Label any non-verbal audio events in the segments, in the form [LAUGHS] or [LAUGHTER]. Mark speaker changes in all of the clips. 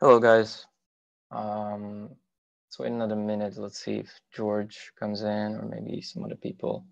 Speaker 1: Hello, guys. Um, let's wait another minute. Let's see if George comes in or maybe some other people.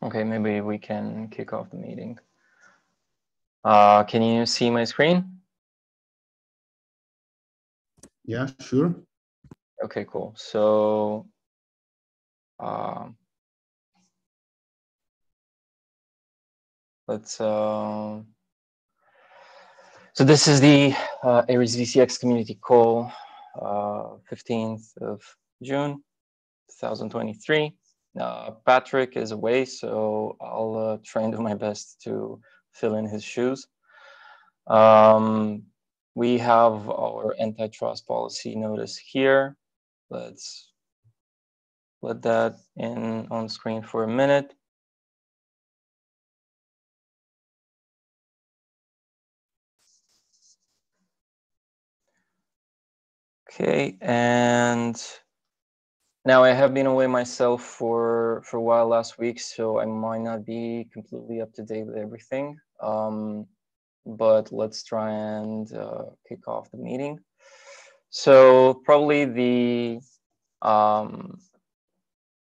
Speaker 1: Okay, maybe we can kick off the meeting. Uh, can you see my screen?
Speaker 2: Yeah, sure.
Speaker 1: Okay, cool. So, uh, let's, uh, so this is the uh, Aries VCX community call, uh, 15th of June, 2023. Uh, Patrick is away, so I'll uh, try and do my best to fill in his shoes. Um, we have our antitrust policy notice here. Let's let that in on screen for a minute. Okay, and now I have been away myself for for a while last week, so I might not be completely up to date with everything. Um, but let's try and uh, kick off the meeting. So probably the um,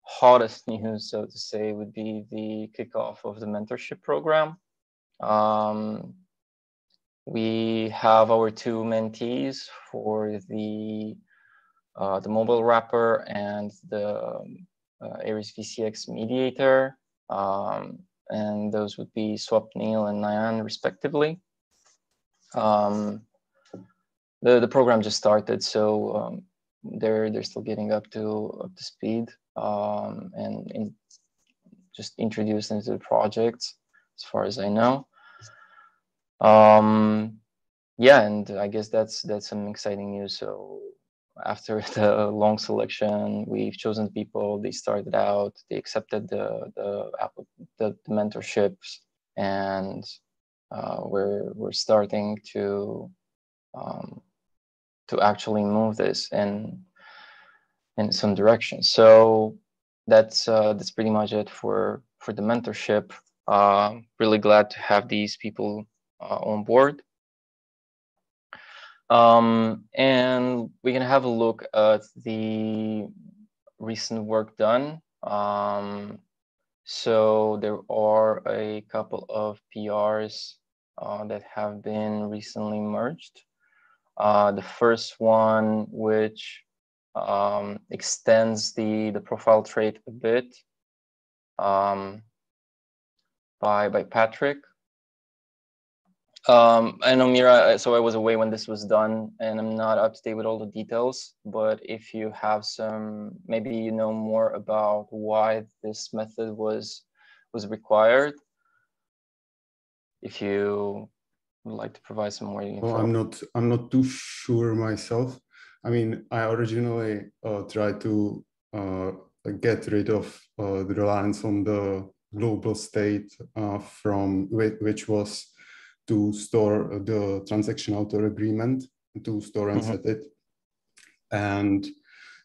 Speaker 1: hottest news, so to say, would be the kickoff of the mentorship program. Um, we have our two mentees for the uh, the mobile wrapper and the um, uh, VCX mediator. Um, and those would be Swapnil and Nyan respectively. Um, the, the program just started, so um, they're, they're still getting up to, up to speed um, and in, just introduced into the project as far as I know. Um, yeah, and I guess that's that's some exciting news. So after [LAUGHS] the long selection, we've chosen people. They started out. They accepted the the the, the mentorships, and uh, we're we're starting to um, to actually move this in in some direction. So that's uh, that's pretty much it for for the mentorship. Uh, really glad to have these people uh, on board. Um, and we can have a look at the recent work done. Um, so there are a couple of PRs uh, that have been recently merged. Uh, the first one, which um, extends the, the profile trait a bit um, by, by Patrick. Um, I know Mira, so I was away when this was done and I'm not up to date with all the details, but if you have some, maybe you know more about why this method was was required, if you would like to provide some more info.
Speaker 2: Well, I'm not, I'm not too sure myself. I mean, I originally uh, tried to uh, get rid of uh, the reliance on the global state uh, from which was to store the transaction author agreement to store and mm-hmm. set it. And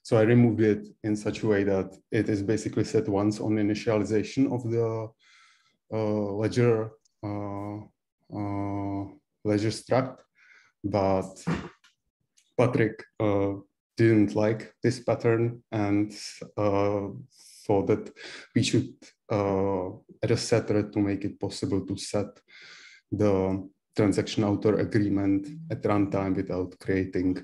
Speaker 2: so I removed it in such a way that it is basically set once on initialization of the uh, ledger uh, uh, ledger struct, but Patrick uh, didn't like this pattern and uh, thought that we should uh, add a setter to make it possible to set the transaction author agreement at runtime without creating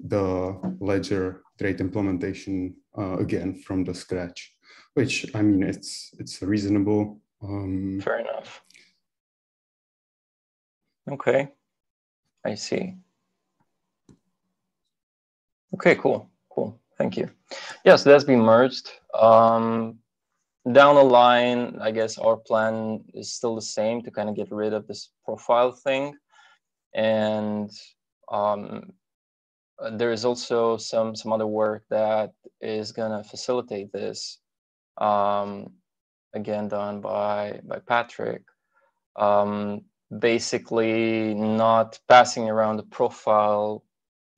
Speaker 2: the ledger trait implementation uh, again from the scratch, which I mean, it's it's reasonable.
Speaker 1: Um, Fair enough. Okay, I see. Okay, cool, cool. Thank you. Yes, yeah, so that's been merged. Um, down the line, I guess our plan is still the same to kind of get rid of this profile thing. And um, there is also some some other work that is gonna facilitate this. Um, again, done by by Patrick. Um, basically, not passing around the profile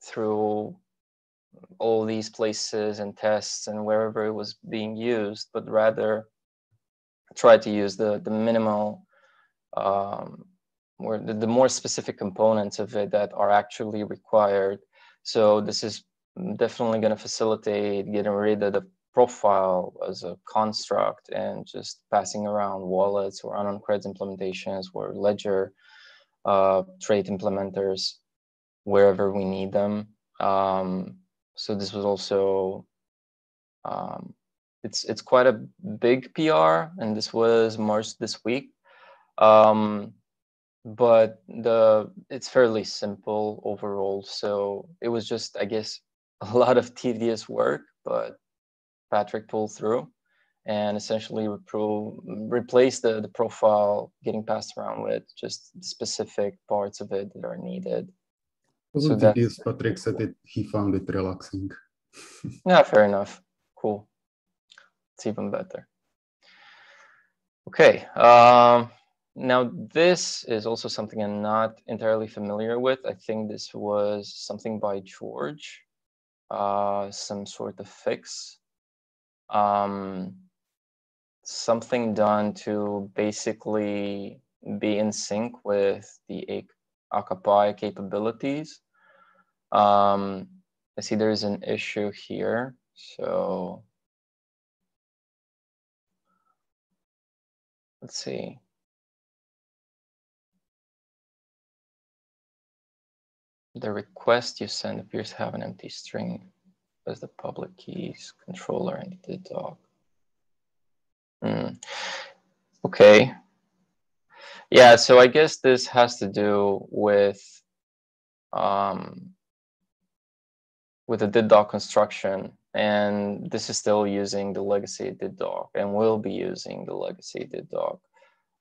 Speaker 1: through all these places and tests and wherever it was being used, but rather try to use the the minimal um, or the, the more specific components of it that are actually required so this is definitely going to facilitate getting rid of the profile as a construct and just passing around wallets or AnonCreds implementations or ledger uh, trait implementers wherever we need them. Um, so this was also um, it's it's quite a big PR, and this was merged this week. Um, but the it's fairly simple overall. So it was just, I guess, [LAUGHS] a lot of tedious work, but Patrick pulled through and essentially repro- replace the, the profile getting passed around with just specific parts of it that are needed.
Speaker 2: So tedious, Patrick said it, he found it relaxing. [LAUGHS]
Speaker 1: yeah, fair enough. Cool. It's even better. Okay. Um, now, this is also something I'm not entirely familiar with. I think this was something by George, uh, some sort of fix. Um, something done to basically be in sync with the ACA-Py capabilities. Um, I see there's an issue here. So let's see. The request you send appears to have an empty string as the public keys controller and the dog. Mm. Okay. Yeah, so I guess this has to do with um, with the did-doc construction, and this is still using the legacy did-doc, and will be using the legacy did-doc.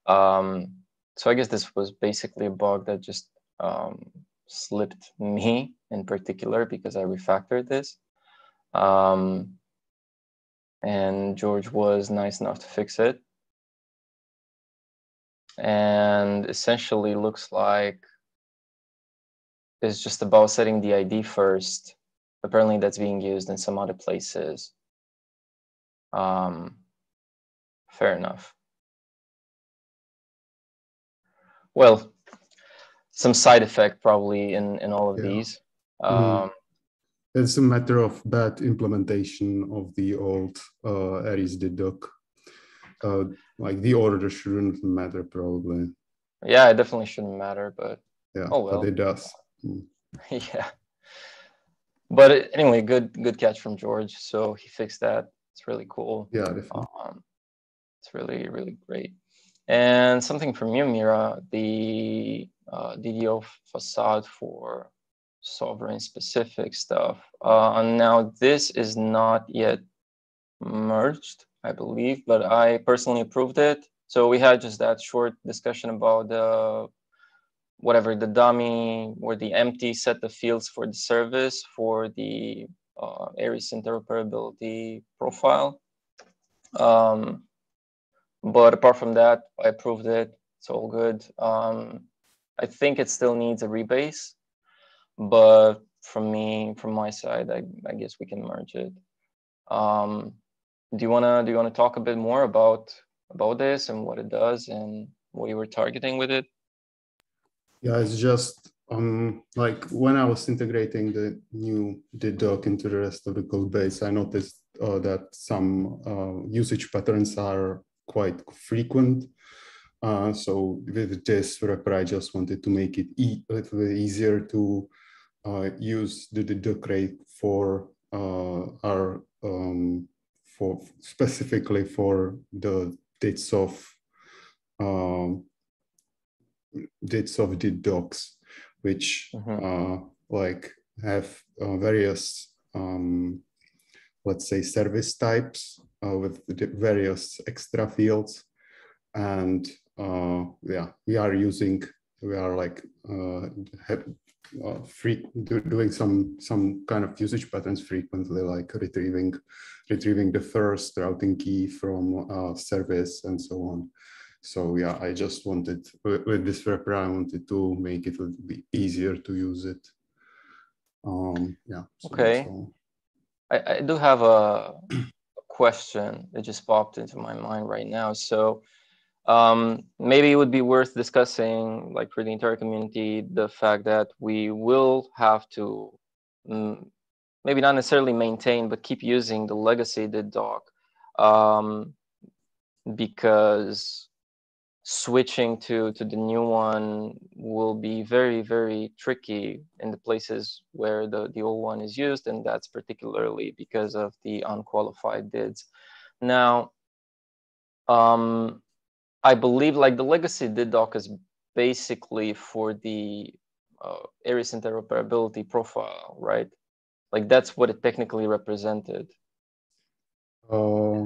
Speaker 1: Um, so I guess this was basically a bug that just um, slipped me in particular because I refactored this. Um, and George was nice enough to fix it. And essentially looks like it's just about setting the ID first. Apparently that's being used in some other places. Um, fair enough. Well, some side effect probably in in all of yeah. these. Mm-hmm. Um,
Speaker 2: It's a matter of bad implementation of the old uh, Aries did-doc. Uh, like the order shouldn't matter probably.
Speaker 1: Yeah, it definitely shouldn't matter, but
Speaker 2: yeah, oh well. But it does.
Speaker 1: Mm. [LAUGHS] yeah. But anyway, good good catch from George. So he fixed that. It's really cool.
Speaker 2: Yeah, definitely. Um,
Speaker 1: it's really really great. And something from you, Mira, the uh, DDO facade for sovereign specific stuff. Uh, now this is not yet merged, I believe, but I personally approved it. So we had just that short discussion about the whatever the dummy or the empty set of fields for the service for the uh, Aries interoperability profile. Um, but apart from that, I approved it. It's all good. Um, I think it still needs a rebase, but from me, from my side, I, I guess we can merge it. Um, do you wanna do you wanna talk a bit more about about this and what it does and what you were targeting with it?
Speaker 2: Yeah, it's just um, like when I was integrating the new DidDoc into the rest of the code base, I noticed uh, that some uh, usage patterns are quite frequent. Uh, so with this wrapper, I just wanted to make it e a little bit easier to uh, use the DidDoc rate for uh, our um, for specifically for the dates of um, dates of DidDocs which mm-hmm. uh, like have uh, various um, let's say service types uh, with various extra fields and uh, yeah we are using we are like uh, have, uh, free, do, doing some some kind of usage patterns frequently like retrieving retrieving the first routing key from uh, service and so on so yeah, I just wanted with, with this wrapper, I wanted to make it a little bit easier to use it. Um, yeah.
Speaker 1: So okay. I, I do have a question that just popped into my mind right now. So um, maybe it would be worth discussing, like for the entire community, the fact that we will have to mm, maybe not necessarily maintain, but keep using the legacy DidDoc um, because switching to to the new one will be very very tricky in the places where the the old one is used and that's particularly because of the unqualified dids now um i believe like the legacy DidDoc is basically for the uh, Aries interoperability profile right like that's what it technically represented
Speaker 2: uh,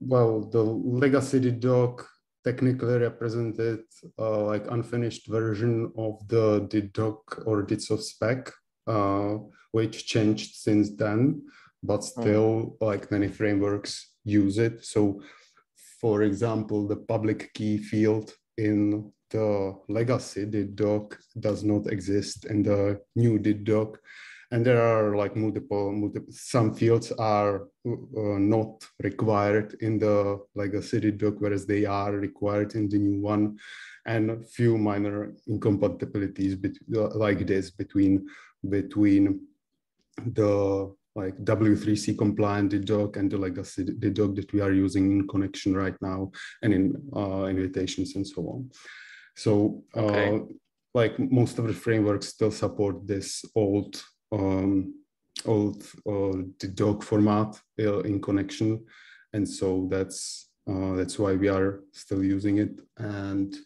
Speaker 2: well, the legacy DidDoc technically represented uh, like unfinished version of the DidDoc or DIDs of spec, uh, which changed since then, but hmm. still mm. like many frameworks use it. So for example, the public key field in the legacy DidDoc does not exist in the new DidDoc and there are like multiple, multiple some fields are uh, not required in the legacy DidDoc whereas they are required in the new one and a few minor incompatibilities like this between between the like W3C compliant DidDoc and the legacy DidDoc that we are using in connection right now and in uh, invitations and so on. So uh, okay. like most of the frameworks still support this old um, old uh, DidDoc format uh, in connection, and so that's uh, that's why we are still using it. And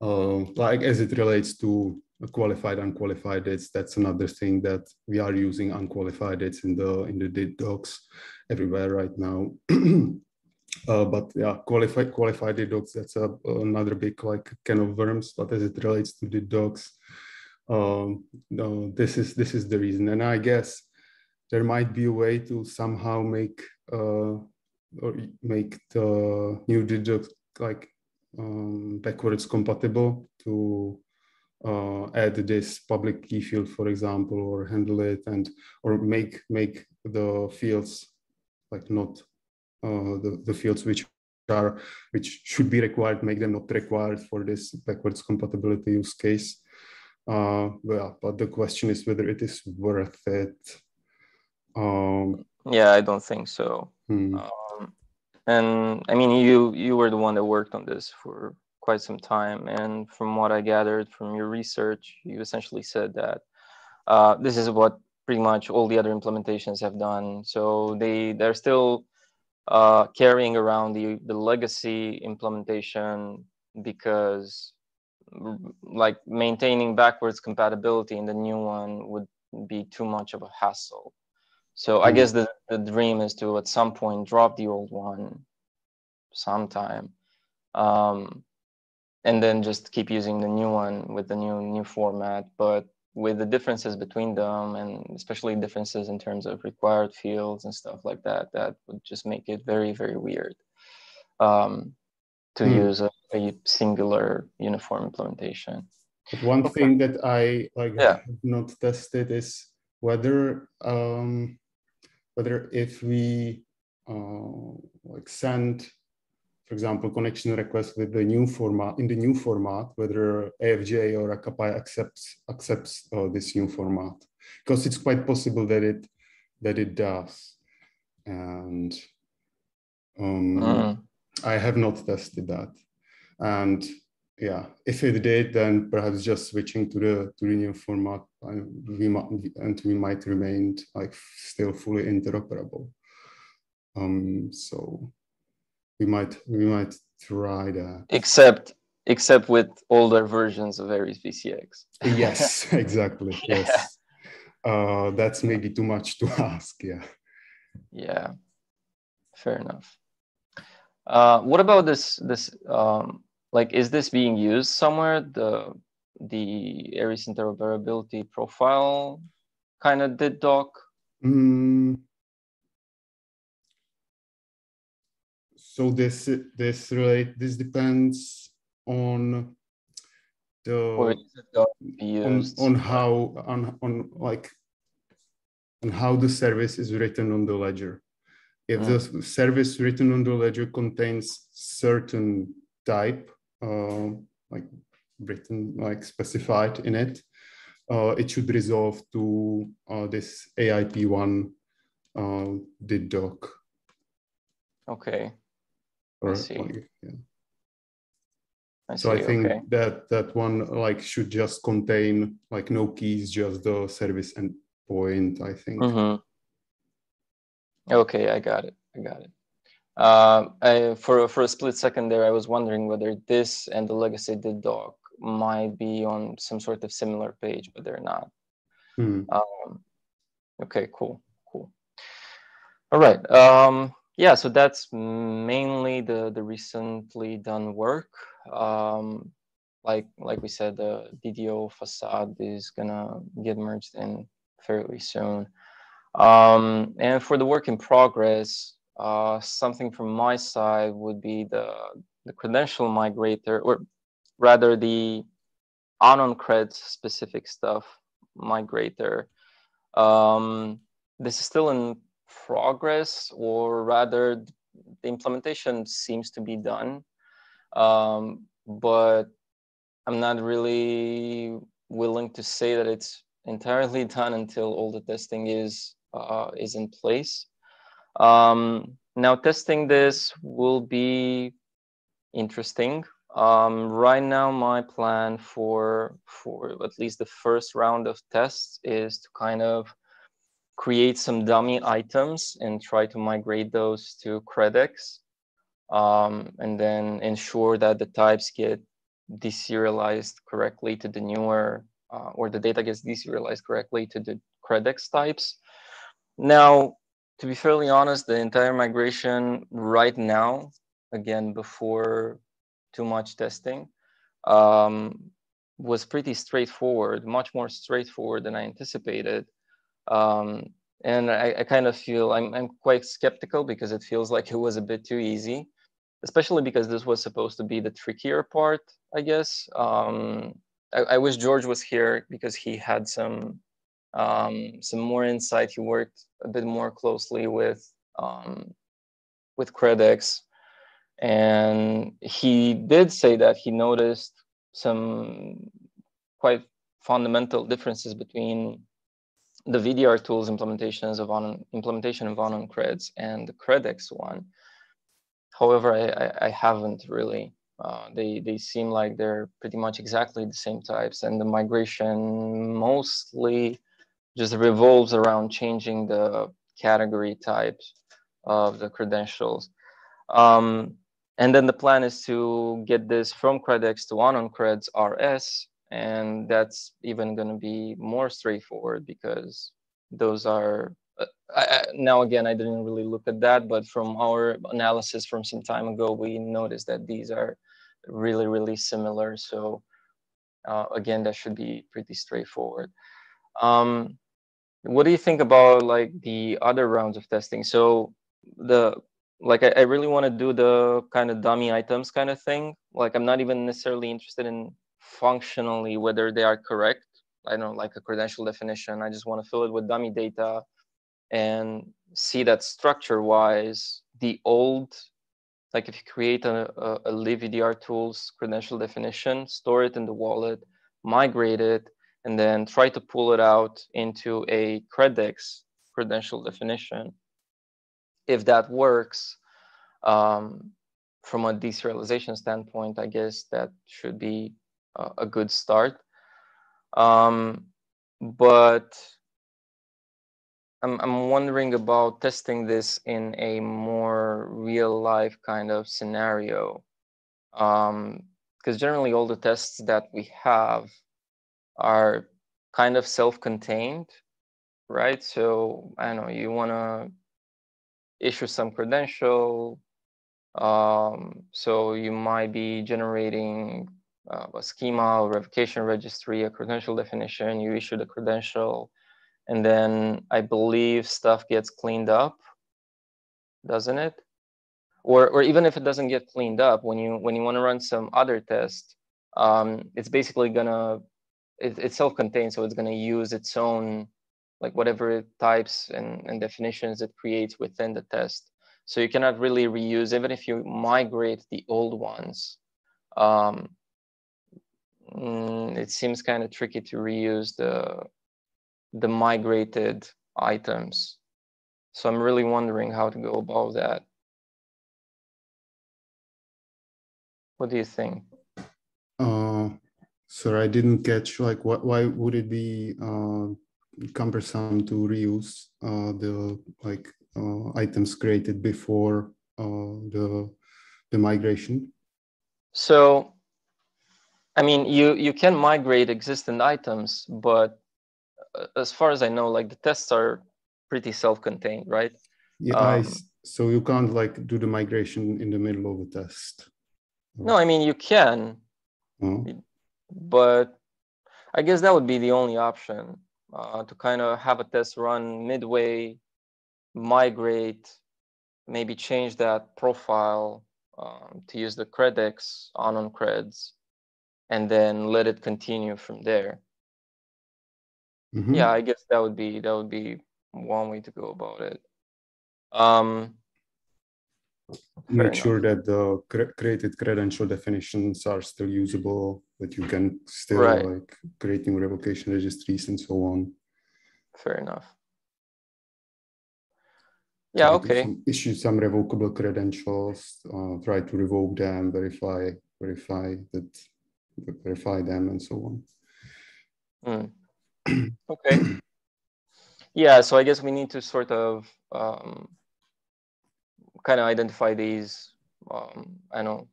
Speaker 2: like as it relates to qualified unqualified DIDs, that's another thing that we are using unqualified DIDs in the in the DidDocs everywhere right now. [CLEARS THROAT] Uh, but yeah, qualified qualified DidDocs, that's a, another big like can of worms. But as it relates to DidDocs, um, no, this is this is the reason. And I guess there might be a way to somehow make uh, or make the new DidDoc like um, backwards compatible to uh, add this public key field, for example, or handle it and or make make the fields like not uh, the, the fields which are which should be required, make them not required for this backwards compatibility use case. Uh, well, but the question is whether it is worth it. Um,
Speaker 1: yeah, I don't think so. Hmm. Um, and I mean, you you were the one that worked on this for quite some time, and from what I gathered from your research, you essentially said that uh, this is what pretty much all the other implementations have done. So they they're still uh, carrying around the the legacy implementation because like maintaining backwards compatibility in the new one would be too much of a hassle. So I guess the, the dream is to at some point drop the old one sometime. Um, and then just keep using the new one with the new new format. But with the differences between them and especially differences in terms of required fields and stuff like that, that would just make it very, very weird. Um, to mm. use a, a, singular uniform implementation.
Speaker 2: But one thing that I like yeah. have not tested is whether um, whether if we uh, like send, for example, connection request with the new format in the new format, whether AFJ or ACA-Py accepts accepts uh, this new format, because it's quite possible that it that it does, and um, mm. I have not tested that, and yeah, if it did, then perhaps just switching to the to the new format, and we might and we might remain like still fully interoperable. Um, so we might we might try that.
Speaker 1: Except except with older versions of Aries VCX.
Speaker 2: yes, [LAUGHS] exactly. yeah. Yes. Uh, that's maybe too much to [LAUGHS] ask. Yeah.
Speaker 1: Yeah. Fair enough. Uh, what about this this um, like is this being used somewhere the the Aries interoperability profile kind of did doc?
Speaker 2: Mm. So this this relate this depends on the on, on how on on like on how the service is written on the ledger. If mm. the service written on the ledger contains certain type, uh, like written, like specified in it, uh, it should resolve to uh, this AIP1 uh, did doc.
Speaker 1: Okay. Or, I see. Like, yeah.
Speaker 2: I so see, I think okay. that that one like should just contain like no keys, just the service endpoint. I think.
Speaker 1: Mm-hmm. Okay, I got it. I got it. Uh, I, for for a split second there, I was wondering whether this and the legacy did doc might be on some sort of similar page, but they're not.
Speaker 2: Hmm.
Speaker 1: Um, okay, cool, cool. All right. Um, yeah, so that's mainly the the recently done work. Um, like like we said, the DDO facade is gonna get merged in fairly soon. Um, and for the work in progress, uh, something from my side would be the, the credential migrator, or rather the AnonCreds specific stuff migrator. Um, this is still in progress, or rather, the implementation seems to be done, um, but I'm not really willing to say that it's entirely [LAUGHS] done until all the testing is uh, is in place. Um, now testing this will be interesting. Um, right now, my plan for for at least the first round of tests is to kind of create some dummy items and try to migrate those to CredX. um, and then ensure that the types get deserialized correctly to the newer, uh, or the data gets deserialized correctly to the CredX types. Now, to be fairly honest, the entire migration right now, again, before too much testing, um, was pretty straightforward, much more straightforward than I anticipated. Um, and I, I, kind of feel I'm, I'm quite skeptical because it feels like it was a bit too easy, especially because this was supposed to be the trickier part, I guess. Um, I, I wish George was here because he had some um, some more insight. He worked a bit more closely with um, with CredX, and he did say that he noticed some quite fundamental differences between the VDR tools implementations of on implementation of AnonCreds and the CredX one. However, I, I, I haven't really. Uh, they they seem like they're pretty much exactly the same types, and the migration mostly just revolves around changing the category types of the credentials. Um, and then the plan is to get this from CredX to AnonCreds RS, and that's even going to be more straightforward because those are uh, I, now again I didn't really look at that, but from our analysis from some time ago, we noticed that these are really really similar. So uh, again, that should be pretty straightforward. Um, what do you think about like the other rounds of testing? So the like I, I really want to do the kind of dummy items kind of thing. Like I'm not even necessarily interested in functionally whether they are correct. I don't like a credential definition. I just want to fill it with dummy data and see that structure wise, the old, like if you create a, a, a tools credential definition, store it in the wallet, migrate it, and then try to pull it out into a CredX credential definition. If that works, um, from a deserialization standpoint, I guess that should be a, good start. Um, but I'm, I'm wondering about testing this in a more real life kind of scenario. Because um, generally, all the tests that we have are kind of self contained, right? So, I don't know, you want to issue some credential. Um, so, you might be generating uh, a schema, a revocation registry, a credential definition, you issue the credential, and then I believe stuff gets cleaned up, doesn't it? Or, or even if it doesn't get cleaned up, when you when you want to run some other test, um, it's basically gonna it, it's self-contained, so it's gonna use its own like whatever types and, and definitions it creates within the test. So you cannot really reuse, even if you migrate the old ones. Um, mm, it seems kind of tricky to reuse the the migrated items. So I'm really wondering how to go about that. What do you think?
Speaker 2: Uh, sorry, I didn't catch like what, why would it be uh, cumbersome to reuse uh, the like uh, items created before uh, the the migration?
Speaker 1: So, I mean, you you can migrate existing items, but as far as I know, like the tests are pretty self-contained, right?
Speaker 2: Yeah, um, I, so you can't like do the migration in the middle of a test.
Speaker 1: No, I mean you can, oh. but I guess that would be the only option uh, to kind of have a test run midway, migrate, maybe change that profile um, to use the CredX on on creds, and then let it continue from there. Mm-hmm. Yeah, I guess that would be that would be one way to go about it. Um,
Speaker 2: Make sure that the cre- created credential definitions are still usable, that you can still right. like creating revocation registries and so on.
Speaker 1: Fair enough. Yeah. Try okay.
Speaker 2: Some, issue some revocable credentials. Uh, try to revoke them. Verify verify that verify them and so on.
Speaker 1: Mm [CLEARS THROAT] okay. Yeah, so I guess we need to sort of um, kind of identify these. Um, I know,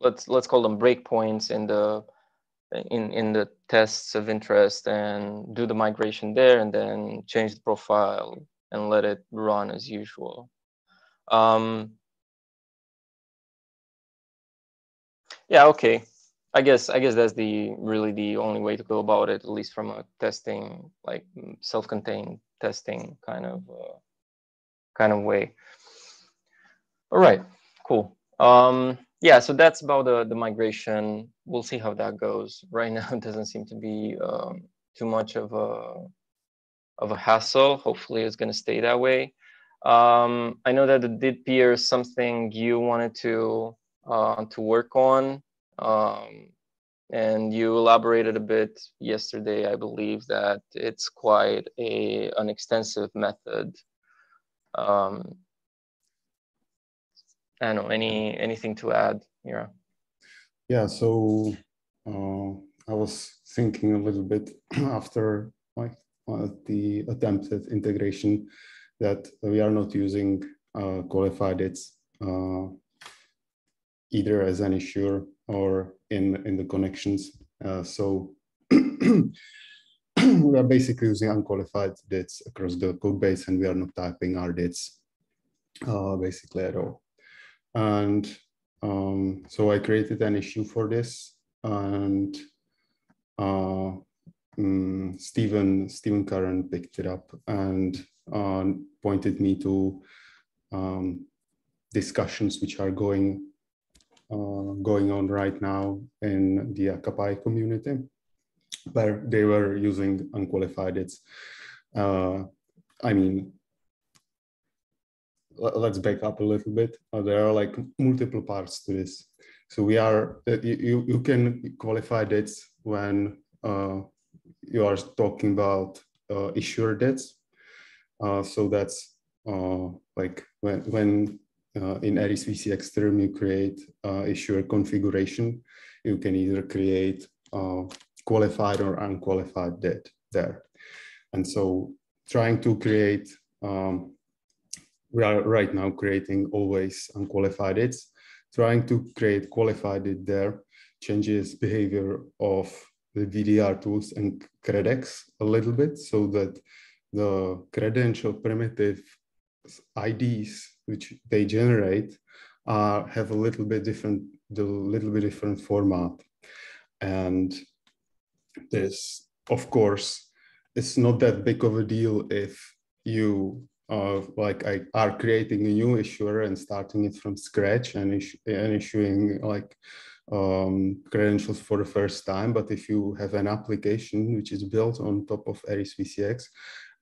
Speaker 1: let's let's call them breakpoints in the in in the tests of interest and do the migration there, and then change the profile and let it run as usual. Um, yeah, okay. I guess I guess that's the really the only way to go about it, at least from a testing, like self-contained testing kind of uh, kind of way. All right, cool. Um, yeah, so that's about the the migration. We'll see how that goes. [LAUGHS] Right now, it doesn't seem to be um, too much of a of a hassle. Hopefully, it's going to stay that way. Um, I know that the did appear something you wanted to uh, to work on um, and you elaborated a bit yesterday, I believe, that it's quite a an extensive method. Um, I don't know any anything to add, Mira.
Speaker 2: Yeah, so uh, I was thinking a little bit [CLEARS THROAT] after like uh, the attempted integration that we are not using uh, qualified it's uh, either as an issuer or in, in the connections. Uh, so [CLEARS THROAT] we are basically using unqualified DIDs across the code base and we are not typing our DIDs uh, basically at all. And um, so I created an issue for this and uh, um, Stephen, Stephen Curran picked it up and uh, pointed me to um, discussions which are going going on right now in the ACA-Py community, where they were using unqualified its. Uh, I mean, let's back up a little bit. Uh, there are like multiple parts to this. So we are uh, you you can qualify DIDs when uh, you are talking about uh, issuer DIDs. Uh, so that's uh, like when when Uh, in Aries VCX term you create uh, issuer configuration, you can either create uh, qualified or unqualified DID there. And so trying to create um, we are right now creating always unqualified it's trying to create qualified it there changes behavior of the VDR tools and CredX a little bit so that the credential primitive IDs which they generate uh, have a little bit different, the little bit different format. And this, of course, it's not that big of a deal if you uh, like I are creating a new issuer and starting it from scratch and, issu and issuing like um, credentials for the first time. But if you have an application which is built on top of Aries VCX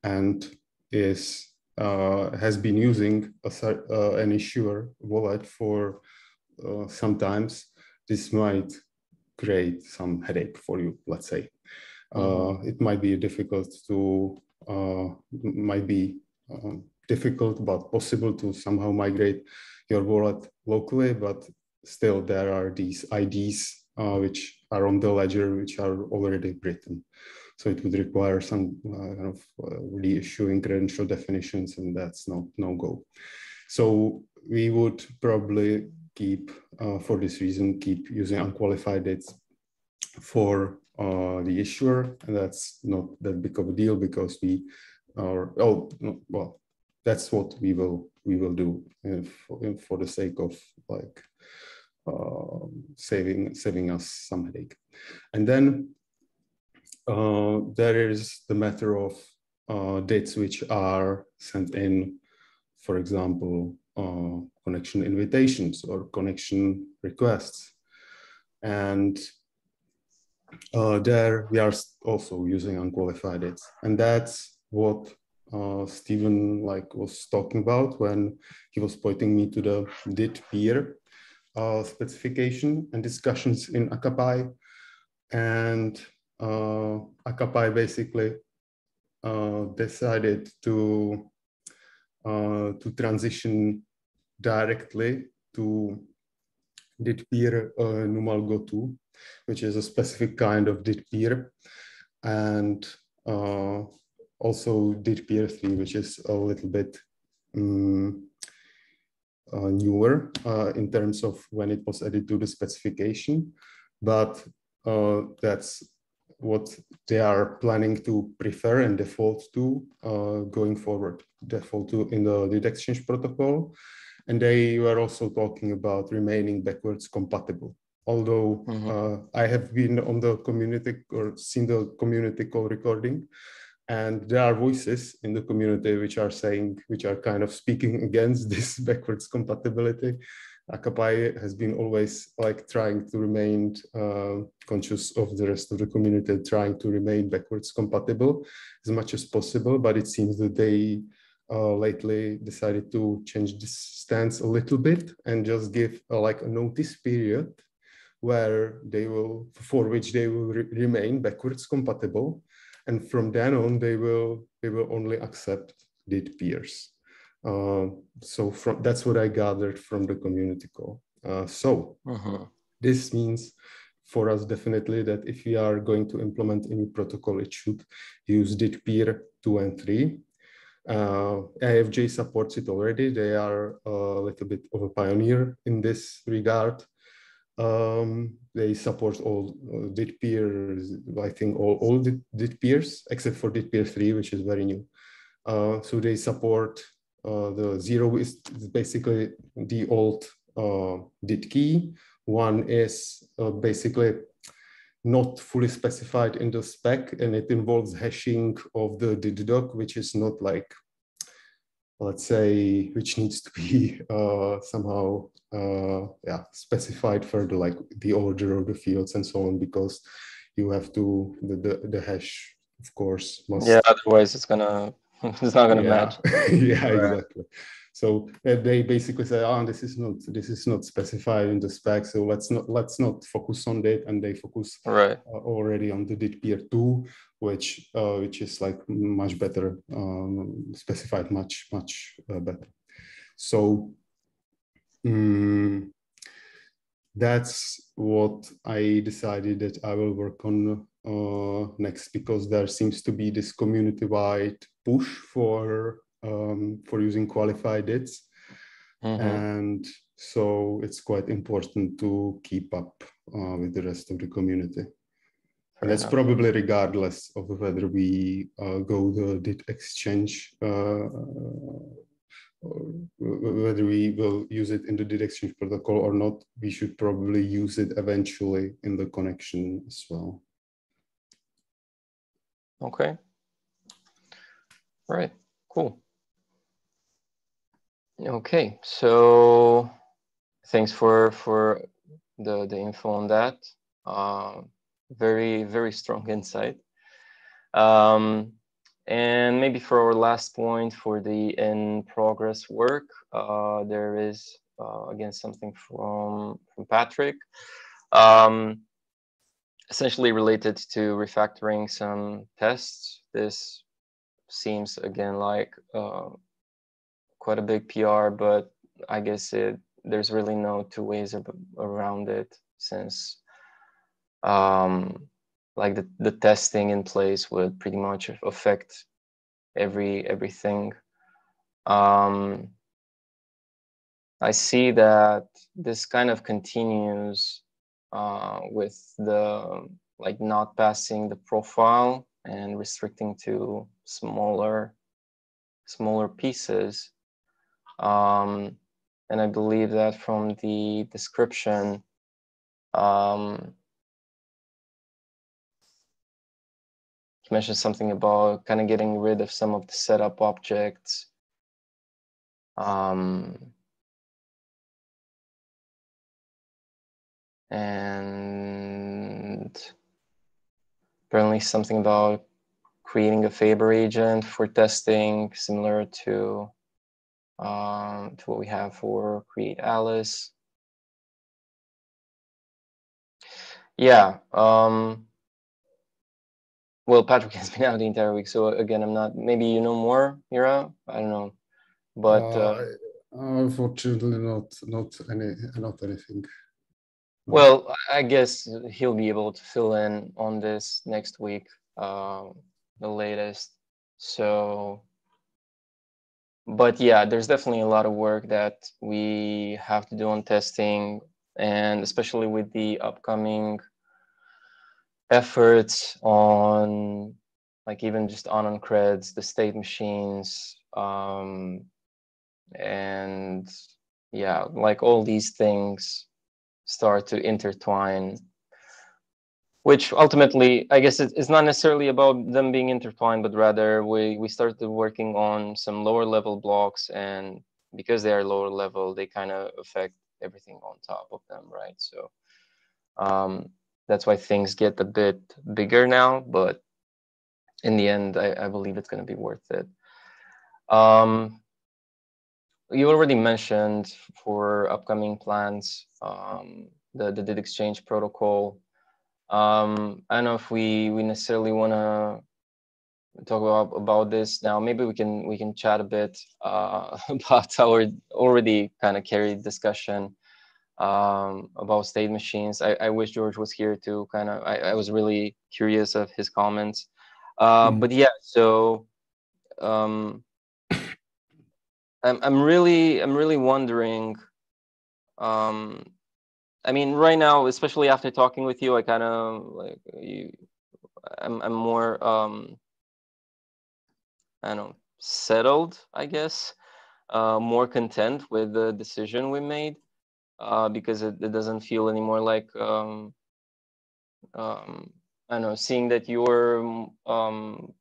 Speaker 2: and is has been using a, uh, an issuer wallet for uh, sometimes, this might create some headache for you, let's say. Mm-hmm. it might be difficult to, uh, might be um, difficult but possible to somehow migrate your wallet locally, but still there are these IDs uh, which are on the ledger which are already written. So it would require some uh, kind of uh, reissuing credential definitions and that's no, no go. So we would probably keep, uh, for this reason, keep using unqualified DIDs for the issuer. And that's not that big of a deal because we are, oh, well, that's what we will we will do for, for the sake of like uh, saving saving us some headache. And then uh, there is the matter of uh, DIDs which are sent in, for example, uh, connection invitations or connection requests. And uh, there we are also using unqualified DIDs. And that's what uh, Stephen like was talking about when he was pointing me to the DID peer uh, specification and discussions in ACA-Py. And uh, ACA-Py basically uh, decided to, uh, to transition directly to did:peer uh, numalgo 2, which is a specific kind of did:peer. And uh, also did:peer 3, which is a little bit um, uh, newer uh, in terms of when it was added to the specification, but uh, that's what they are planning to prefer and default to uh, going forward, default to in the DID exchange protocol. And they were also talking about remaining backwards compatible. Although mm -hmm. uh, I have been on the community or seen the community call recording, and there are voices in the community which are saying, which are kind of speaking [LAUGHS] against this [LAUGHS] backwards compatibility. ACA-Py has been always like trying to remain uh, conscious of the rest of the community, trying to remain backwards compatible as much as possible. But it seems that they uh, lately decided to change this stance a little bit and just give uh, like a notice period where they will, for which they will re remain backwards compatible and from then on they will they will only accept DID peers. Uh, so from that's what I gathered from the community call. Uh, so uh-huh. this means for us definitely that if we are going to implement any protocol, it should use DID peer two and three. Uh, AFJ supports it already. They are a little bit of a pioneer in this regard. Um, they support all uh, DID peers, I think all, all DID peers, except for DID peer 3, which is very new. Uh, so they support uh, the zero is basically the old uh, DID key. One is uh, basically not fully specified in the spec and it involves hashing of the DID doc, which is not like let's say, which needs to be [LAUGHS] uh, somehow uh, yeah specified further, like the order of the fields and so on, because you have to the the, the hash, of course,
Speaker 1: must. Yeah, otherwise it's gonna [LAUGHS] it's not gonna
Speaker 2: yeah.
Speaker 1: match. [LAUGHS]
Speaker 2: yeah, exactly. So uh, they basically say, "Oh, this is not this is not specified in the spec, so let's not let's not focus on that." And they focus
Speaker 1: right
Speaker 2: uh, already on the did:peer two, which uh, which is like much better um, specified, much much uh, better. So um, that's what I decided that I will work on uh, next because there seems to be this community-wide push for um, for using qualified DIDs. Mm-hmm. And so it's quite important to keep up uh, with the rest of the community. and that's enough. probably regardless of whether we uh, go the DID exchange uh, whether we will use it in the DID exchange protocol or not, we should probably use it eventually in the connection as well.
Speaker 1: Okay. All right, cool. Okay, so thanks for for the the info on that. Uh, very very strong insight. Um, and maybe for our last point for the in progress work, uh, there is uh, again something from from Patrick, um, essentially related to refactoring some tests. This seems again like uh, quite a big PR, but I guess it there's really no two ways around it since um, like the, the testing in place would pretty much affect every everything. Um, I see that this kind of continues uh, with the like not passing the profile and restricting to smaller smaller pieces um, and I believe that from the description, um, he mentioned something about kind of getting rid of some of the setup objects. Um, and apparently something about creating a Faber agent for testing, similar to um, to what we have for create Alice. Yeah. Um, well, Patrick [LAUGHS] has been out the entire week, so again, I'm not. Maybe you know more, Mira. I don't know, but uh,
Speaker 2: uh, unfortunately, not not any not anything.
Speaker 1: Well, I guess he'll be able to fill in on this next week, uh, the latest. So but yeah, there's definitely a lot of work that we have to do on testing, and especially with the upcoming efforts on like even just AnonCreds, the state machines, um, and yeah, like all these things start to intertwine which ultimately i guess it's not necessarily about them being intertwined but rather we we started working on some lower level blocks and because they are lower level they kind of affect everything on top of them right? So um, that's why things get a bit bigger now but in the end i, I believe it's going to be worth it. Um, you already mentioned for upcoming plans um, the, the DID exchange protocol um, I don't know if we we necessarily want to talk about about this now. Maybe we can we can chat a bit uh, [LAUGHS] about our already kind of carried discussion um, about state machines. I, I wish George was here to kind of. I, I was really curious of his comments. Uh, mm. But yeah, so um, I'm I'm really I'm really wondering. Um, I mean, right now, especially after talking with you, I kind of like you. I'm I'm more um, I don't know settled, I guess, uh, more content with the decision we made uh, because it, it doesn't feel anymore like um, um, I don't know seeing that you're um,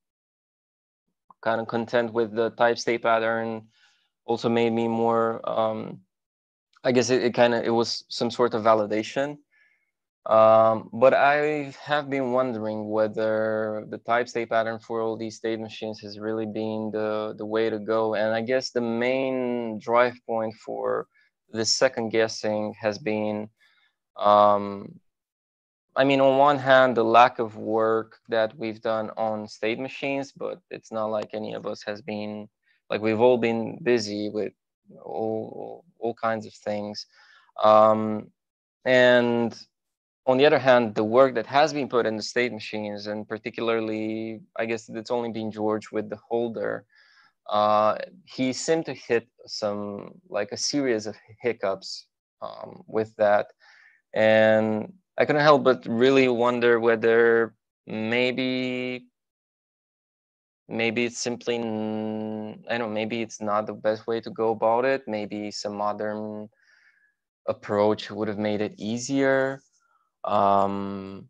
Speaker 1: kind of content with the type state pattern also made me more um, i guess it, it kind of it was some sort of validation. Um, but i have been wondering whether the type state pattern for all these state machines has really been the the way to go. And i guess the main drive point for the second guessing has been um, I mean, on one hand, the lack of work that we've done on state machines, but it's not like any of us has been like we've all been busy with all all kinds of things, um, and on the other hand, the work that has been put in the state machines, and particularly, I guess it's only been George with the holder. Uh, he seemed to hit some like a series of hiccups um, with that, and I couldn't help but really wonder whether maybe maybe it's simply I don't know maybe it's not the best way to go about it. Maybe some modern approach would have made it easier. Um,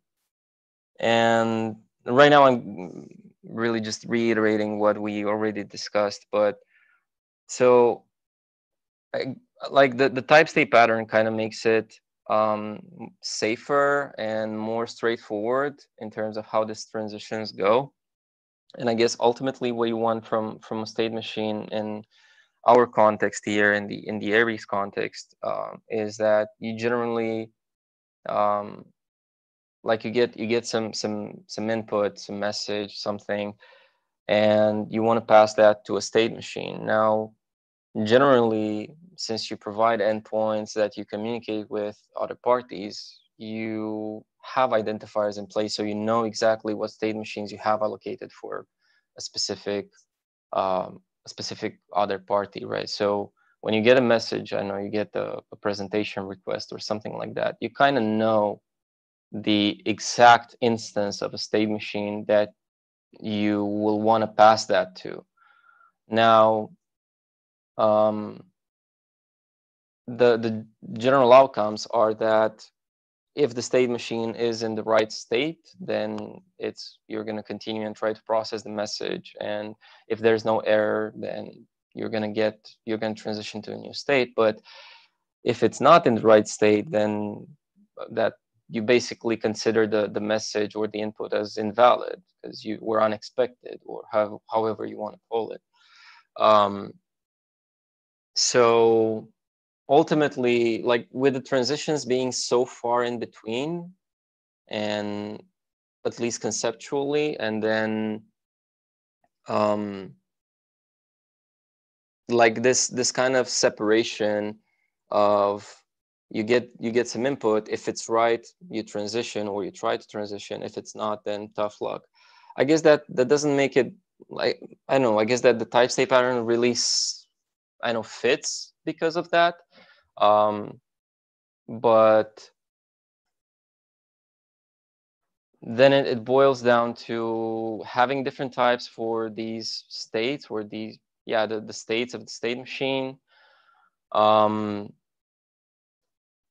Speaker 1: and right now I'm really just reiterating what we already discussed. But so I, like the, the type state pattern kind of makes it um, safer and more straightforward in terms of how these transitions go. And I guess ultimately what you want from from a state machine in our context here in the in the Aries context uh, is that you generally um, like you get you get some some some input, some message, something, and you want to pass that to a state machine. Now generally, since you provide endpoints that you communicate with other parties, you have identifiers in place so you know exactly what state machines you have allocated for a specific um, a specific other party, right? So when you get a message, I know you get a, a presentation request or something like that, you kind of know the exact instance of a state machine that you will want to pass that to. Now, um, the the general outcomes are that if the state machine is in the right state, then it's you're going to continue and try to process the message. And if there's no error, then you're going to get you're going to transition to a new state. But if it's not in the right state, then that you basically consider the the message or the input as invalid because you were unexpected or have, however you want to call it. Um, so ultimately like with the transitions being so far in between and at least conceptually and then um like this this kind of separation of you get you get some input. If it's right you transition or you try to transition. If it's not then tough luck. I guess that that doesn't make it like i don't know. I guess that the type state pattern really I know fits because of that. Um, but then it, it boils down to having different types for these states or these yeah the, the states of the state machine um,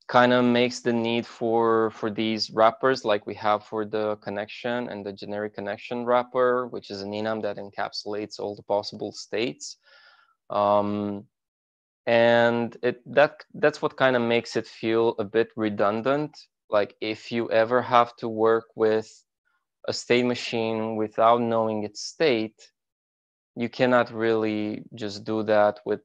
Speaker 1: kind of makes the need for for these wrappers like we have for the connection and the generic connection wrapper which is an enum that encapsulates all the possible states. Um, and it that that's what kind of makes it feel a bit redundant. Like if you ever have to work with a state machine without knowing its state you cannot really just do that with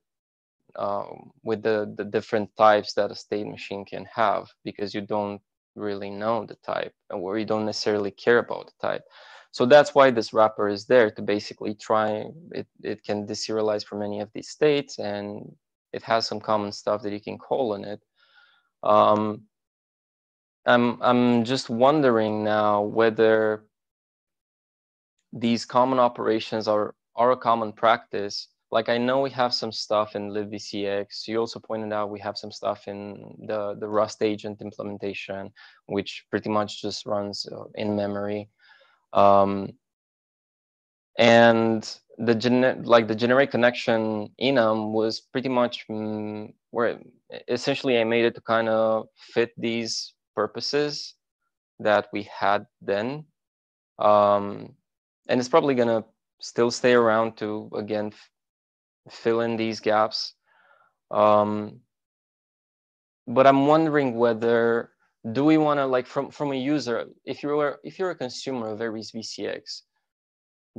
Speaker 1: um, with the, the different types that a state machine can have because you don't really know the type or you don't necessarily care about the type. So that's why this wrapper is there to basically try it, it can deserialize from any of these states and it has some common stuff that you can call in it. Um, I'm, I'm just wondering now whether these common operations are, are a common practice. Like I know we have some stuff in libvcx. You also pointed out we have some stuff in the, the Rust agent implementation, which pretty much just runs uh, in memory. Um, and the gen like the generic connection enum was pretty much mm, where essentially I made it to kind of fit these purposes that we had then. Um, and it's probably gonna still stay around to again fill in these gaps. Um, but I'm wondering whether do we want to like from from a user if you're if you're a consumer of Aries VCX,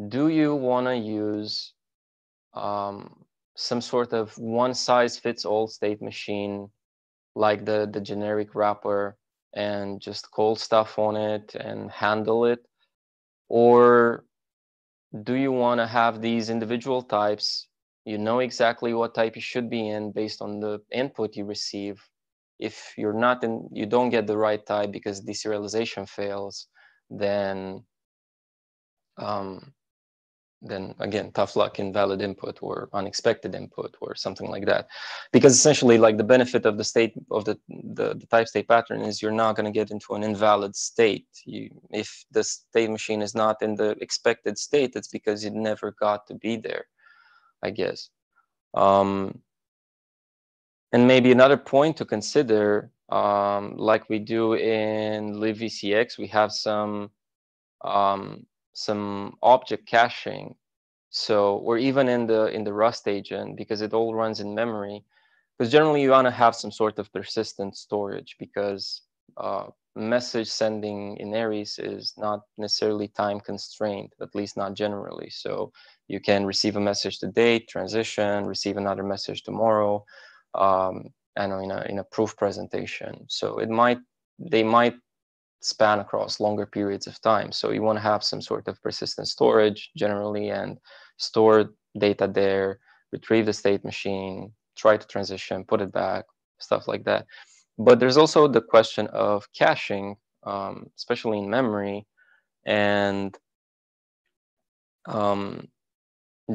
Speaker 1: do you want to use um, some sort of one size fits all state machine like the the generic wrapper and just call stuff on it and handle it? Or do you want to have these individual types you know exactly what type you should be in based on the input you receive? If you're not in you don't get the right type because deserialization fails then um, then again tough luck invalid input or unexpected input or something like that. Because essentially like the benefit of the state of the the, the type state pattern is you're not going to get into an invalid state. You if the state machine is not in the expected state it's because it never got to be there i guess. Um, and maybe another point to consider um, like we do in libvcx we have some um, some object caching. So, or even in the in the Rust agent, because it all runs in memory. Because generally you want to have some sort of persistent storage because uh, message sending in Aries is not necessarily time constrained, at least not generally. So you can receive a message today, transition, receive another message tomorrow, um, and in a in a proof presentation. So it might they might span across longer periods of time. So you want to have some sort of persistent storage generally and store data there, retrieve the state machine, try to transition, put it back, stuff like that. But there's also the question of caching, um, especially in memory. And um,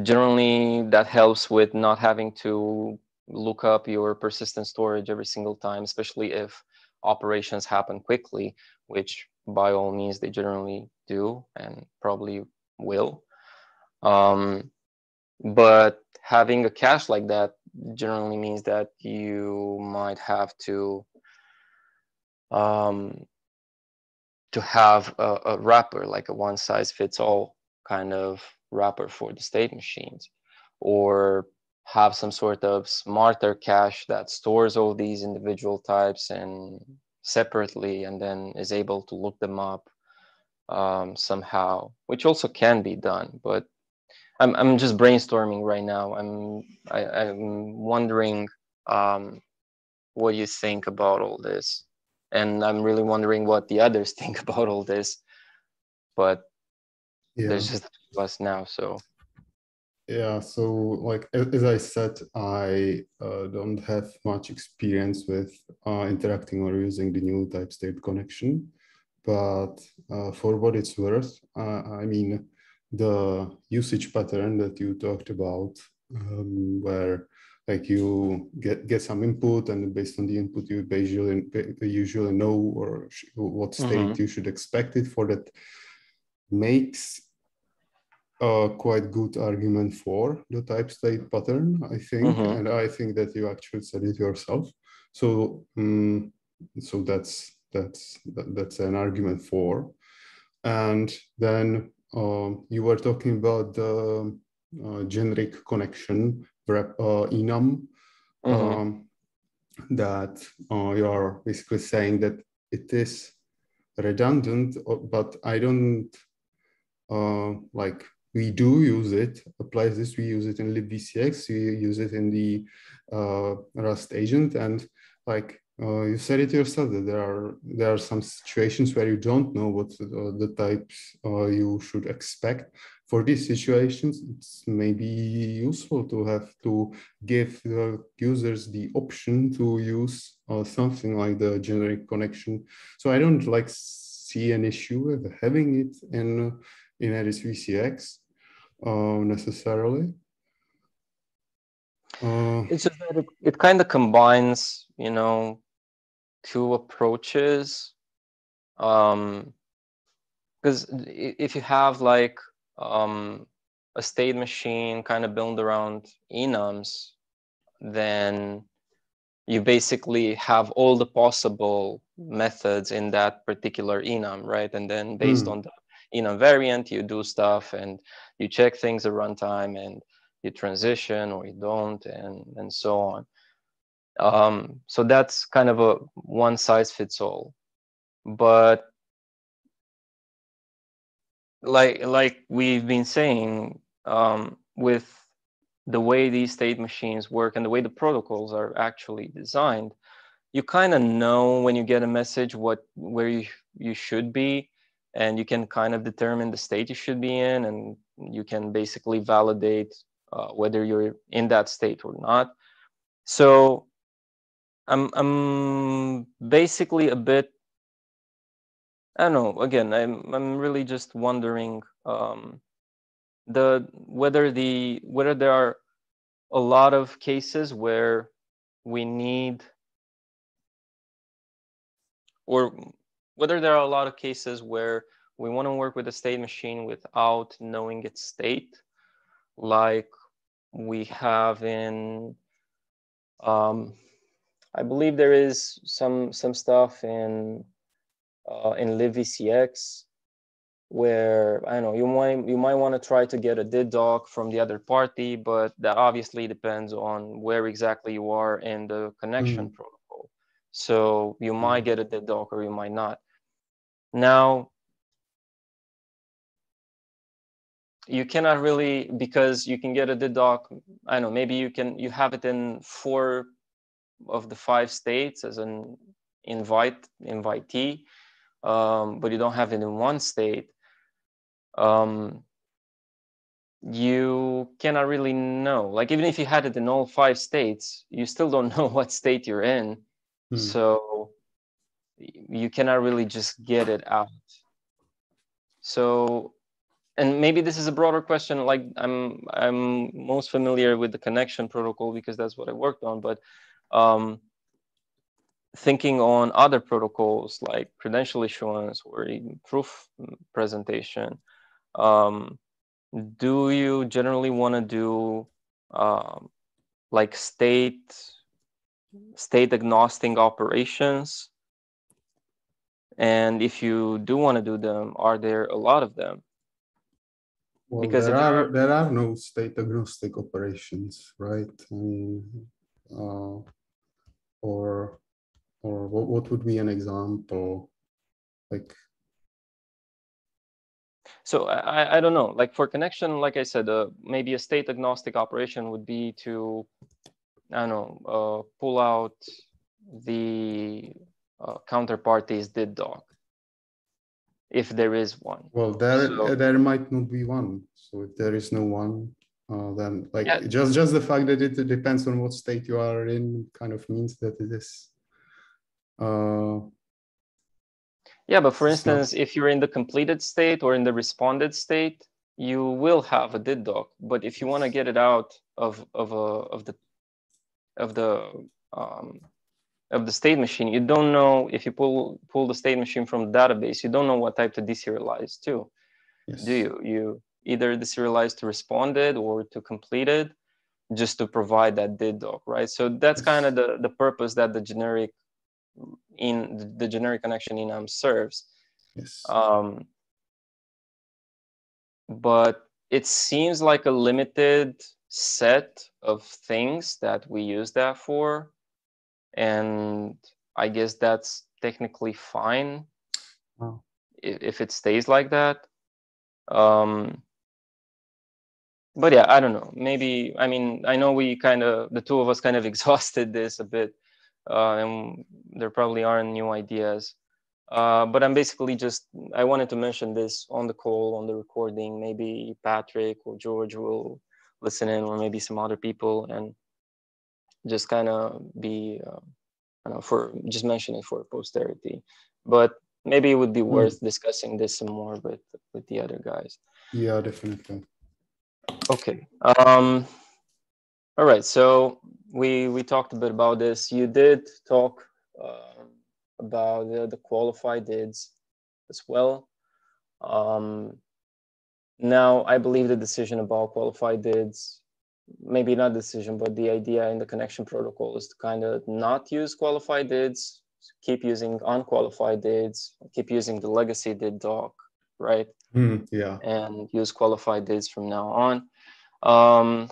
Speaker 1: generally that helps with not having to look up your persistent storage every single time, especially if operations happen quickly which by all means they generally do and probably will. Um, but having a cache like that generally means that you might have to um, to have a, a wrapper like a one size fits all kind of wrapper for the state machines or have some sort of smarter cache that stores all these individual types and separately and then is able to look them up um, somehow, which also can be done. But I'm I'm just brainstorming right now. I'm I, am i am wondering um, what you think about all this, and I'm really wondering what the others [LAUGHS] think about all this. But yeah. there's just us now, so
Speaker 2: yeah so like as i said i uh, don't have much experience with uh, interacting or using the new type state connection but uh, for what it's worth uh, i mean the usage pattern that you talked about um, where like you get get some input and based on the input you usually usually know or what state mm-hmm. you should expect it for that makes a quite good argument for the type state pattern, I think, mm-hmm. and I think that you actually said it yourself. So, um, so that's that's that's an argument for. And then uh, you were talking about the uh, generic connection rep, uh, enum. Mm-hmm. Um, that uh, you are basically saying that it is redundant, uh, but I don't uh, like we do use it, applies this, we use it in libvcx, we use it in the uh, Rust agent. And like uh, you said it yourself that there are there are some situations where you don't know what uh, the types uh, you should expect. For these situations, it's maybe useful to have to give the users the option to use uh, something like the generic connection. So I don't like see an issue with having it in in Aries VCX uh, necessarily.
Speaker 1: Uh, it's just that it, it kind of combines, you know, two approaches. Um, because if you have like um, a state machine kind of built around enums, then you basically have all the possible methods in that particular enum, right? And then based mm. on the a variant, you do stuff and you check things at runtime and you transition or you don't, and and so on. Um, so that's kind of a one size fits all. But like like we've been saying, um, with the way these state machines work and the way the protocols are actually designed, you kind of know when you get a message what where you you should be and you can kind of determine the state you should be in and you can basically validate uh, whether you're in that state or not. So i'm i'm basically a bit i don't know again i'm i'm really just wondering um the whether the whether there are a lot of cases where we need or whether there are a lot of cases where we want to work with a state machine without knowing its state, like we have in, um, I believe there is some some stuff in uh, in libvcx where I don't know you might you might want to try to get a did doc from the other party, but that obviously depends on where exactly you are in the connection mm. protocol. So you might get a did doc or you might not. Now, you cannot really because you can get a did doc. I know maybe you can you have it in four of the five states as an invite invitee, um, but you don't have it in one state. Um, you cannot really know. Like even if you had it in all five states, you still don't [LAUGHS] know what state you're in. Hmm. So you cannot really just get it out. So and maybe this is a broader question like i'm i'm most familiar with the connection protocol because that's what i worked on but um, thinking on other protocols like credential issuance or proof presentation um, do you generally want to do um, like state state agnostic operations and if you do want to do them, are there a lot of them?
Speaker 2: Well, because there are, there are no state agnostic operations, right? I mean, uh, or or what, what would be an example? Like
Speaker 1: so I, I don't know like for connection like i said uh, maybe a state agnostic operation would be to i don't know uh, pull out the uh, counterparties did doc if there is one.
Speaker 2: Well there so, there might not be one. So if there is no one uh, then like yeah. just just the fact that it depends on what state you are in kind of means that it is uh,
Speaker 1: yeah but for instance not... if you're in the completed state or in the responded state you will have a did doc but if you want to get it out of of a of the of the um, of the state machine, you don't know if you pull pull the state machine from the database, you don't know what type to deserialize to. Yes. Do you? You either deserialize to responded or to completed, just to provide that did doc, right? So that's yes. kind of the, the purpose that the generic in the generic connection enum serves.
Speaker 2: Yes.
Speaker 1: Um, but it seems like a limited set of things that we use that for and I guess that's technically fine wow. if, if it stays like that. Um, but yeah, I don't know. Maybe I mean I know we kind of the two of us kind of [LAUGHS] exhausted this a bit, uh, and there probably aren't new ideas. Uh, but I'm basically just I wanted to mention this on the call on the recording. Maybe Patrick or George will listen in, or maybe some other people, and just kind of be uh, know, for just mention it for posterity. But maybe it would be hmm. worth mm. discussing this some more with with the other guys.
Speaker 2: Yeah, definitely.
Speaker 1: Okay. Um, all right. So we we talked a bit about this. You did talk uh, about the, the qualified dids as well. Um, now, I believe the decision about qualified dids maybe not decision, but the idea in the connection protocol is to kind of not use qualified dids, keep using unqualified dids, keep using the legacy did doc, right?
Speaker 2: Mm, yeah.
Speaker 1: And use qualified dids from now on. Um,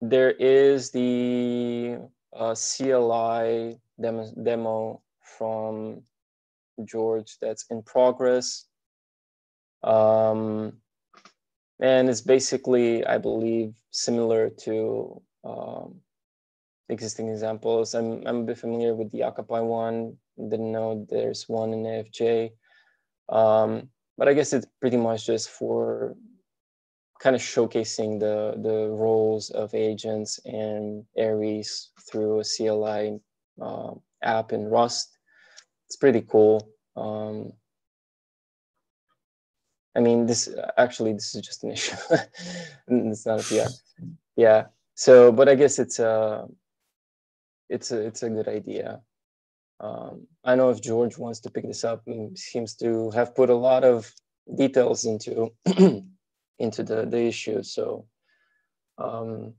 Speaker 1: there is the uh, CLI demo, demo from George that's in progress. Um, and it's basically, I believe, similar to um, existing examples. I'm, I'm a bit familiar with the ACA-Py one, didn't know there's one in AFJ. Um, but I guess it's pretty much just for kind of showcasing the the roles of agents and Aries through a CLI uh, app in Rust. It's pretty cool. Um, I mean, this actually this is just an issue. [LAUGHS] it's not a PR. Yeah. So, but I guess it's a it's a it's a good idea. Um, I know if George wants to pick this up, he seems to have put a lot of details into [CLEARS THROAT] into the, the issue. So um,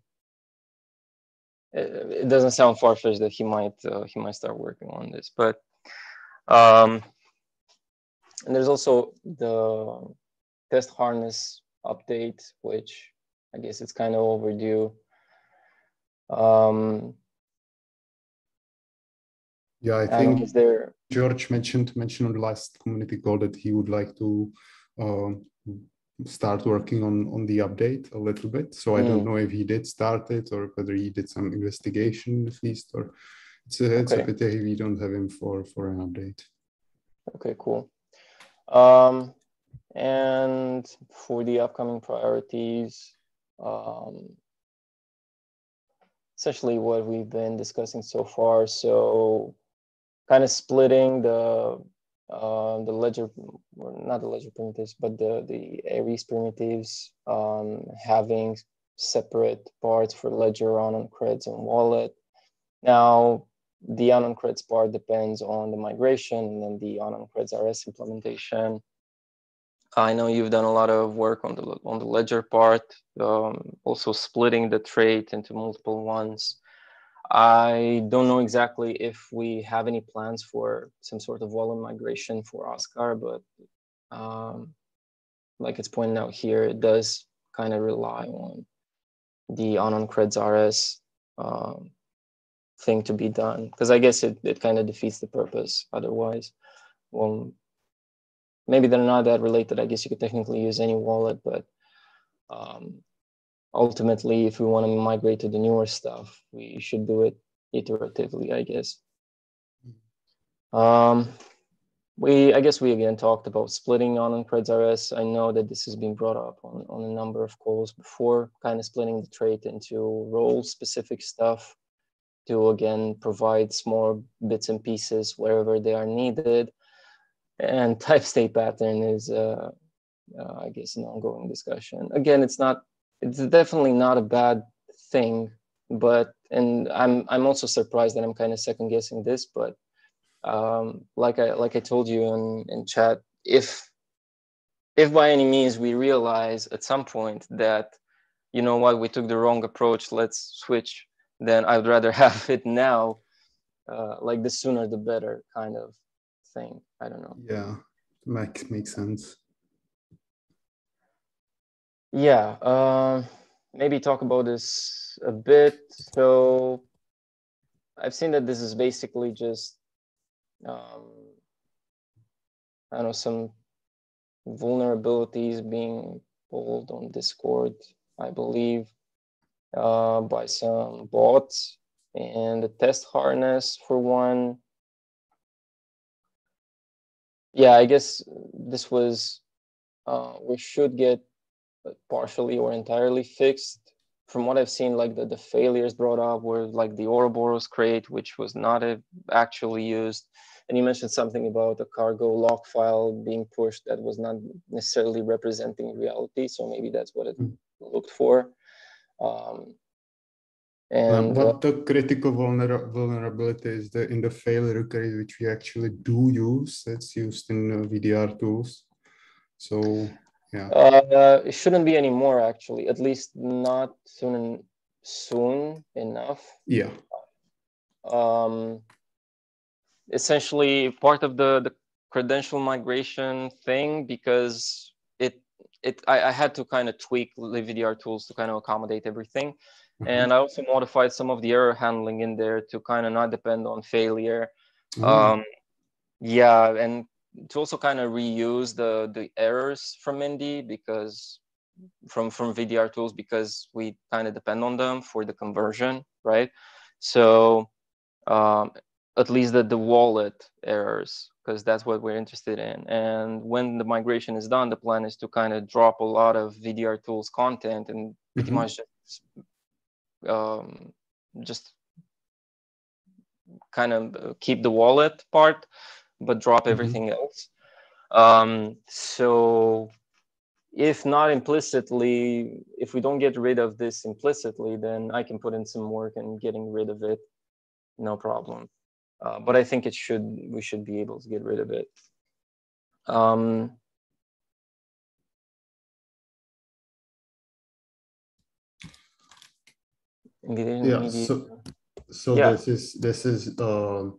Speaker 1: it, it, doesn't sound far fetched that he might uh, he might start working on this. But um, and there's also the test harness update, which I guess it's kind of overdue. Um,
Speaker 2: yeah, I think is there... George mentioned mentioned on the last community call that he would like to uh, start working on on the update a little bit. So I mm. don't know if he did start it or whether he did some investigation at least, or it's a, it's okay. a pity we don't have him for for an update.
Speaker 1: Okay, cool. Um, and for the upcoming priorities, um, essentially what we've been discussing so far. So kind of splitting the uh, the ledger, not the ledger primitives, but the, the Aries primitives, um, having separate parts for ledger, AnonCreds, and wallet. Now, the AnonCreds part depends on the migration and then the AnonCreds RS implementation. I know you've done a lot of work on the on the ledger part, um, also splitting the trait into multiple ones. I don't know exactly if we have any plans for some sort of volume migration for Askar, but um, like it's pointed out here, it does kind of rely on the AnonCreds RS um, thing to be done because I guess it, it kind of defeats the purpose otherwise. Well, maybe they're not that related. I guess you could technically use any wallet, but um, ultimately, if we want to migrate to the newer stuff, we should do it iteratively, I guess. Um, we, I guess we again talked about splitting AnonCreds RS. I know that this has been brought up on, on a number of calls before, kind of splitting the trait into role specific stuff to again provide small bits and pieces wherever they are needed. And type state pattern is, uh, uh, I guess, an ongoing discussion. Again, it's not it's definitely not a bad thing but and i'm i'm also surprised that i'm kind of second guessing this but um like i like i told you in in chat if if by any means we realize at some point that you know what we took the wrong approach let's switch then i'd rather [LAUGHS] have it now uh, like the sooner the better kind of thing i don't know
Speaker 2: yeah makes makes sense
Speaker 1: yeah, uh, maybe talk about this a bit. So I've seen that this is basically just, um, I don't know, some vulnerabilities being pulled on Discord, I believe, uh, by some bots and the test harness for one. Yeah, I guess this was, uh, we should get partially or entirely fixed. From what I've seen, like the, the failures brought up were like the Ouroboros crate, which was not a, actually used. And you mentioned something about a cargo lock file being pushed that was not necessarily representing reality. So maybe that's what it mm. looked for. Um,
Speaker 2: and what uh, the critical vulner- vulnerability is the in the failure crate, which we actually do use. It's used in uh, VDR tools. So yeah.
Speaker 1: Uh, it shouldn't be anymore, actually. At least not soon soon enough.
Speaker 2: Yeah.
Speaker 1: Um, essentially, part of the the credential migration thing because it it I, I had to kind of tweak the VDR tools to kind of accommodate everything. Mm-hmm. And I also modified some of the error handling in there to kind of not depend on failure. Mm. Um, yeah, and to also kind of reuse the the errors from Indy because from from VDR tools because we kind of depend on them for the conversion, right? So um, at least the, the wallet errors because that's what we're interested in. And when the migration is done, the plan is to kind of drop a lot of VDR tools content and pretty mm-hmm. much just um, just kind of keep the wallet part, but drop mm-hmm. everything else. Um, so if not implicitly, if we don't get rid of this implicitly, then I can put in some work and getting rid of it, no problem. Uh, but I think it should we should be able to get rid of it. Um,
Speaker 2: yeah. So, so yeah. this is this is uh,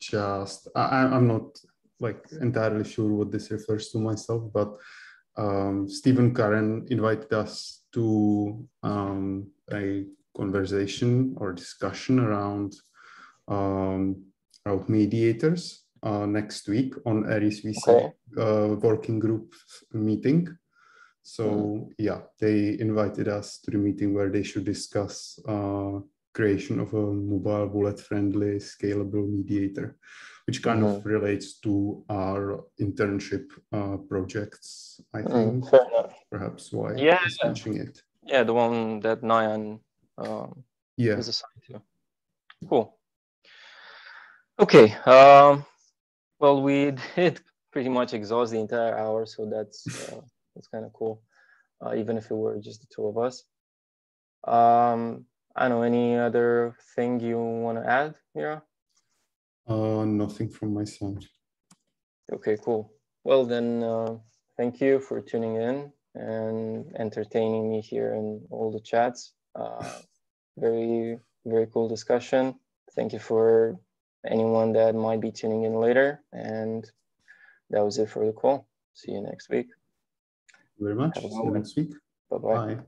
Speaker 2: just I, I'm not like entirely sure what this refers to myself, but um, Stephen Curran invited us to um, a conversation or discussion around um, about mediators uh, next week on Aries VC okay. uh, working group meeting. So mm. yeah, they invited us to the meeting where they should discuss uh, creation of a mobile wallet-friendly scalable mediator, which kind mm. of relates to our internship uh, projects. I mm, think mm, perhaps why
Speaker 1: yeah,
Speaker 2: mentioning it.
Speaker 1: Yeah, the one that Nyan um,
Speaker 2: yeah.
Speaker 1: is assigned to. Cool. Okay. Um, well, we [LAUGHS] did pretty much exhaust the entire hour, so that's uh, that's kind of cool. Uh, even if it were just the two of us. Um, I don't know any other thing you want to add, Mira?
Speaker 2: Uh, nothing from my side.
Speaker 1: Okay, cool. Well, then, uh, thank you for tuning in and entertaining me here in all the chats. Uh, very, very cool discussion. Thank you for anyone that might be tuning in later. And that was it for the call. See you next week.
Speaker 2: Thank you very much. See you next week.
Speaker 1: Bye-bye.
Speaker 2: Bye.